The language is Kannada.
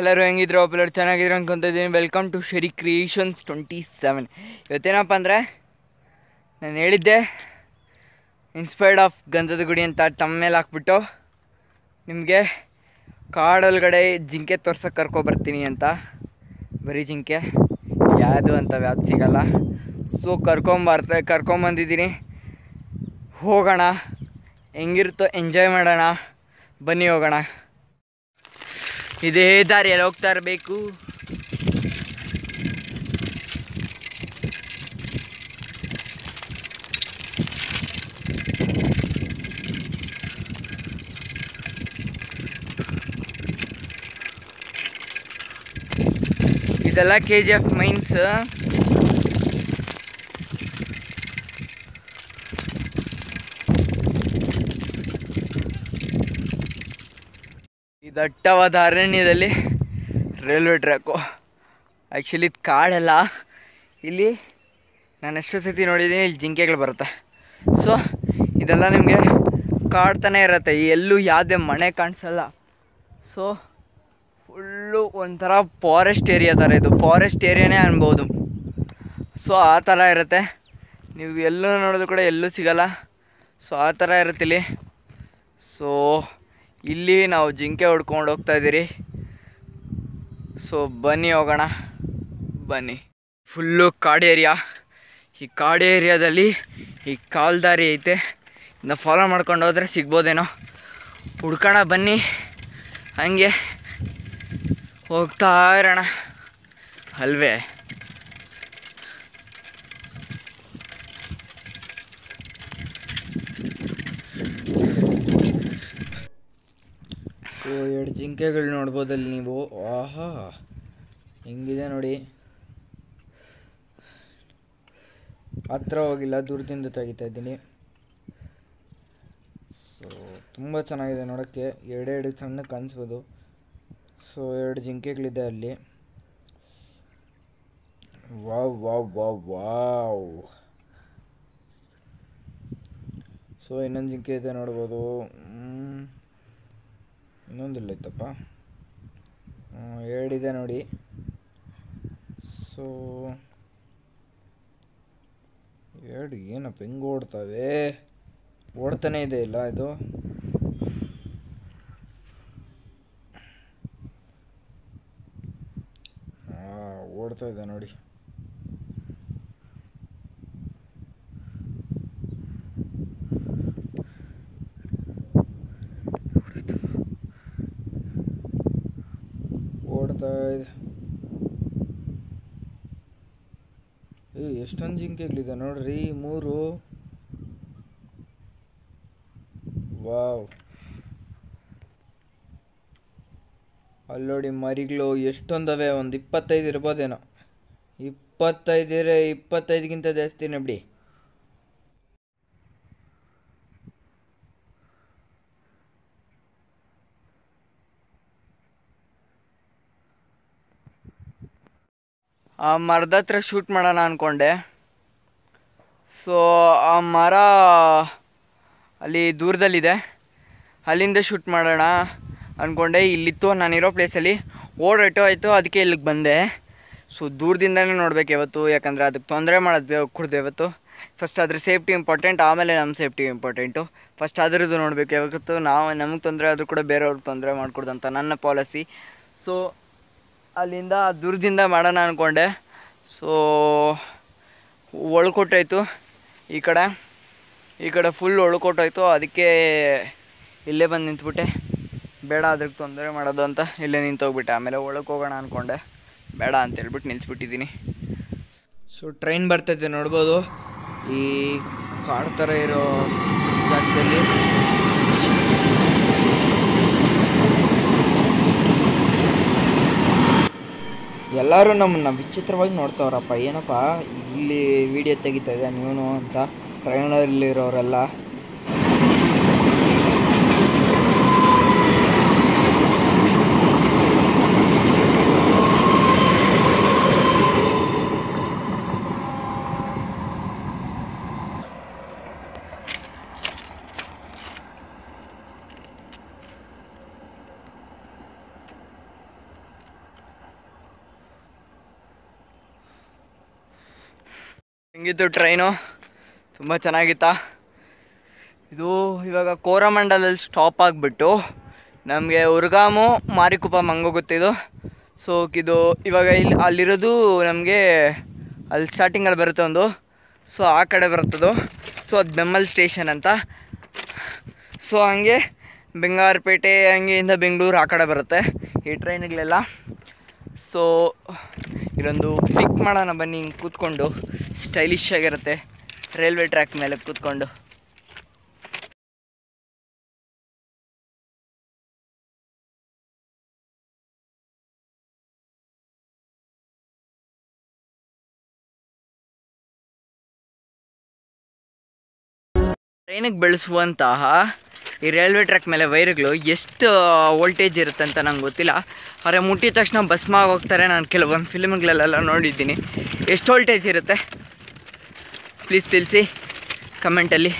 ಎಲ್ಲರೂ ಹೆಂಗಿದ್ರು? ಒಬ್ಬರು ಚೆನ್ನಾಗಿದ್ರು ಅನ್ಕೊತಿದ್ದೀನಿ welcome to Shari creations twenty seven ಇವತ್ತೇನಪ್ಪ ಅಂದರೆ, ನಾನು ಹೇಳಿದ್ದೆ ಇನ್ಸ್ಪೈರ್ಡ್ ಆಫ್ ಗಂಧದ ಗುಡಿ ಅಂತ ತಮ್ಮ ಮೇಲೆ ಹಾಕ್ಬಿಟ್ಟು ನಿಮಗೆ ಕಾಡೊಳಗಡೆ ಜಿಂಕೆ ತೋರ್ಸಕ್ಕೆ ಕರ್ಕೊಬರ್ತೀನಿ ಅಂತ. ಬರೀ ಜಿಂಕೆ, ಯಾವುದು ಅಂತ ಯಾವ್ದು ಸಿಗಲ್ಲ. ಸೊ ಕರ್ಕೊಂಬರ್ತ, ಕರ್ಕೊಂಬಂದಿದ್ದೀನಿ. ಹೋಗೋಣ, ಹೆಂಗಿರುತ್ತೋ ಎಂಜಾಯ್ ಮಾಡೋಣ. ಬನ್ನಿ ಹೋಗೋಣ. ಇದೇ ದಾರಿಯಲ್ಲಿ ಹೋಗ್ತಾ ಇರಬೇಕು. ಇದೆಲ್ಲ ಕೆ ಜಿ ಎಫ್ ಮೈನ್ಸ್ ದಟ್ಟವಾದ ಅರಣ್ಯದಲ್ಲಿ ರೈಲ್ವೆ ಟ್ರ್ಯಾಕು ಆ್ಯಕ್ಚುಲಿ ಇದು ಕಾಡಲ್ಲ. ಇಲ್ಲಿ ನಾನು ಎಷ್ಟು ಸತಿ ನೋಡಿದ್ದೀನಿ, ಇಲ್ಲಿ ಜಿಂಕೆಗಳು ಬರುತ್ತೆ. ಸೊ ಇದೆಲ್ಲ ನಿಮಗೆ ಕಾಡ್ತಾನೆ ಇರುತ್ತೆ. ಎಲ್ಲೂ ಯಾವುದೇ ಮನೆ ಕಾಣಿಸಲ್ಲ. ಸೊ ಫುಲ್ಲು ಒಂಥರ ಫಾರೆಸ್ಟ್ ಏರಿಯಾ ಥರ ಇದು. ಫಾರೆಸ್ಟ್ ಏರಿಯಾನೇ ಅನ್ಬೋದು. ಸೊ ಆ ಥರ ಇರುತ್ತೆ. ನೀವು ಎಲ್ಲೂ ನೋಡಿದ್ರು ಕೂಡ ಎಲ್ಲೂ ಸಿಗಲ್ಲ. ಸೊ ಆ ಥರ ಇರುತ್ತೆ ಇಲ್ಲಿ. ಸೊ ಇಲ್ಲಿ ನಾವು ಜಿಂಕೆ ಹೊಡ್ಕೊಂಡು ಹೋಗ್ತಾ ಇದ್ದೀರಿ. ಸೊ ಬನ್ನಿ ಹೋಗೋಣ. ಬನ್ನಿ. ಫುಲ್ಲು ಕಾಡು ಏರಿಯಾ ಈ ಕಾಡು ಏರಿಯಾದಲ್ಲಿ ಈ ಕಾಲ್ದಾರಿ ಐತೆ. ಇನ್ನು ಫಾಲೋ ಮಾಡ್ಕೊಂಡು ಹೋದರೆ ಸಿಗ್ಬೋದೇನೋ. ಹುಡ್ಕೋಣ ಬನ್ನಿ. ಹಂಗೆ ಹೋಗ್ತಾ ಇರೋಣ. ಅಲ್ವೇ? ಸೊ ಎರಡು ಜಿಂಕೆಗಳು ನೋಡ್ಬೋದಲ್ಲಿ ನೀವು. ಆಹಾ, ಹೆಂಗಿದೆ ನೋಡಿ. ಹತ್ರ ಹೋಗಿಲ್ಲ, ದೂರದಿಂದ ತೆಗಿತಾ ಇದ್ದೀನಿ. ಸೊ ತುಂಬ ಚೆನ್ನಾಗಿದೆ ನೋಡೋಕ್ಕೆ. ಎರಡೆರಡು ಸಣ್ಣ ಕಾಣಿಸ್ಬೋದು ಸೊ ಎರಡು ಜಿಂಕೆಗಳಿದೆ ಅಲ್ಲಿ. Wow wow wow wow. So ಇನ್ನೊಂದು ಜಿಂಕೆ ಇದೆ ನೋಡ್ಬೋದು. ಇನ್ನೊಂದಿಲ್ಲ ಇತ್ತಪ್ಪ ಎರಡಿದೆ ನೋಡಿ. ಸೊ ಎರಡು ಏನಪ್ಪ, ಹೆಂಗೆ ಓಡ್ತವೆ ಓಡ್ತಾನೆ ಇದೆ ಇಲ್ಲ ಇದು? ಓಡ್ತಾ ಇದೆ ನೋಡಿ. ಓಡ್ತಾ ಇದೆ. ಏ, ಎಷ್ಟೊಂದು ಜಿಂಕೆಗಳಿದೆ ನೋಡ್ರಿ, ಮೂರು. ವಾವ್. ಅಲ್ಲೋಡಿ ಮರಿಗಳು ಎಷ್ಟೊಂದವೆ ಒಂದು ಇಪ್ಪತ್ತೈದು ಇರ್ಬೋದೇನೋ. ಇಪ್ಪತ್ತೈದು ಇಪ್ಪತ್ತೈದಕ್ಕಿಂತ ಜಾಸ್ತಿನೇ ಬಿಡಿ. ಆ ಮರದ ಹತ್ರ ಶೂಟ್ ಮಾಡೋಣ ಅಂದ್ಕೊಂಡೆ ಸೊ ಆ ಮರ ಅಲ್ಲಿ ದೂರದಲ್ಲಿದೆ. ಅಲ್ಲಿಂದ ಶೂಟ್ ಮಾಡೋಣ ಅಂದ್ಕೊಂಡೆ ಇಲ್ಲಿತ್ತು, ನಾನಿರೋ ಪ್ಲೇಸಲ್ಲಿ ಓಡಾಟೋ ಆಯಿತು, ಅದಕ್ಕೆ ಇಲ್ಲಿಗೆ ಬಂದೆ. ಸೊ ದೂರದಿಂದನೇ ನೋಡ್ಬೇಕು ಇವತ್ತು ಯಾಕಂದರೆ ಅದಕ್ಕೆ ತೊಂದರೆ ಮಾಡೋದು ಕುಡ್ದು ಇವತ್ತು ಫಸ್ಟ್ ಅದ್ರ ಸೇಫ್ಟಿ ಇಂಪಾರ್ಟೆಂಟ್ ಆಮೇಲೆ ನಮ್ಮ ಸೇಫ್ಟಿ ಇಂಪಾರ್ಟೆಂಟು ಫಸ್ಟ್ ಅದರದ್ದು ನೋಡಬೇಕು ಯಾವತ್ತು. ನಾವು ನಮಗೆ ತೊಂದರೆ ಆದರೂ ಕೂಡ ಬೇರೆಯವ್ರಿಗೆ ತೊಂದರೆ ಮಾಡಿಕೊಡ್ದಂತ ನನ್ನ ಪಾಲಿಸಿ ಸೊ ಅಲ್ಲಿಂದ ದೂರದಿಂದ ಮಾಡೋಣ ಅಂದ್ಕೊಂಡೆ ಸೊ ಒಳ್ಕೊಟ್ಟಾಯ್ತು ಈ ಕಡೆ. ಈ ಕಡೆ ಫುಲ್ ಒಳ್ಕೊಟ್ಟೋಯ್ತು. ಅದಕ್ಕೆ ಇಲ್ಲೇ ಬಂದು ನಿಂತ್ಬಿಟ್ಟೆ. ಬೇಡ ಅದಕ್ಕೆ ತೊಂದರೆ ಮಾಡೋದು ಅಂತ ಇಲ್ಲೇ ನಿಂತೋಗ್ಬಿಟ್ಟೆ. ಆಮೇಲೆ ಒಳಗೆ ಹೋಗೋಣ ಅಂದ್ಕೊಂಡೆ ಬೇಡ ಅಂತ ಹೇಳ್ಬಿಟ್ಟು ನಿಲ್ಸ್ಬಿಟ್ಟಿದ್ದೀನಿ. ಸೊ ಟ್ರೈನ್ ಬರ್ತೈತೆ ನೋಡ್ಬೋದು. ಈ ಕಾಡು ಥರ ಇರೋ ಜಾಗದಲ್ಲಿ. ಎಲ್ಲರೂ ನಮ್ಮನ್ನ ವಿಚಿತ್ರವಾಗಿ ನೋಡ್ತಾವ್ರಪ್ಪ. ಏನಪ್ಪ ಇಲ್ಲಿ ವಿಡಿಯೋ ತೆಗಿತಾ ಇದೆ ನೀನು ಅಂತ ಟ್ರೈನಲ್ಲಿರೋರೆಲ್ಲ ಹೆಂಗಿತ್ತು ಟ್ರೈನು ತುಂಬ ಚೆನ್ನಾಗಿತ್ತಾ. ಇದು ಇವಾಗ ಕೋರಮಂಡಲಲ್ಲಿ ಸ್ಟಾಪ್ ಆಗಿಬಿಟ್ಟು ನಮಗೆ ಉರ್ಗಾಮು, ಮಾರಿಕುಪ್ಪ ಮಂಗೋಗುತ್ತಿದ್ದು ಸೊ ಇದು. ಇವಾಗ ಇಲ್ಲಿ ಅಲ್ಲಿರೋದು ನಮಗೆ ಅಲ್ಲಿ ಸ್ಟಾರ್ಟಿಂಗಲ್ಲಿ ಬರುತ್ತೆ ಒಂದು. ಸೊ ಆ ಕಡೆ ಬರ್ತದು. ಸೊ ಅದು ಬೆಮ್ಮಲ್ ಸ್ಟೇಷನ್ ಅಂತ. ಸೊ ಹಂಗೆ ಬೆಂಗಾರಪೇಟೆ, ಹಂಗೆಯಿಂದ ಬೆಂಗಳೂರು ಆ ಕಡೆ ಬರುತ್ತೆ ಈ ಟ್ರೈನ್ಗಳೆಲ್ಲ. ಸೊ ಇಲ್ಲೊಂದು ಪಿಕ್ ಮಾಡೋಣ ಬನ್ನಿ ಹಿಂಗೆ ಕೂತ್ಕೊಂಡು. ಸ್ಟೈಲಿಶ್ ಆಗಿರುತ್ತೆ ರೈಲ್ವೆ ಟ್ರ್ಯಾಕ್ ಮೇಲೆ ಕೂತ್ಕೊಂಡು. ಟ್ರೈನಿಗೆ ಬೆಳೆಸುವಂತಹ ಈ ರೈಲ್ವೆ ಟ್ರ್ಯಾಕ್ ಮೇಲೆ ವೈರ್ಗಳು ಎಷ್ಟು ವೋಲ್ಟೇಜ್ ಇರುತ್ತೆ ಅಂತ ನಂಗೆ ಗೊತ್ತಿಲ್ಲ. ಆದರೆ ಮುಟ್ಟಿದ ತಕ್ಷಣ ಭಸ್ಮ ಹೋಗ್ತಾರೆ ನಾನು ಕೆಲವೊಂದು ಫಿಲ್ಮ್ಗಳಲ್ಲೆಲ್ಲ ನೋಡಿದ್ದೀನಿ. ಎಷ್ಟು ವೋಲ್ಟೇಜ್ ಇರುತ್ತೆ? ಪ್ಲೀಸ್ ತಿಳಿಸಿ ಕಮೆಂಟಲ್ಲಿ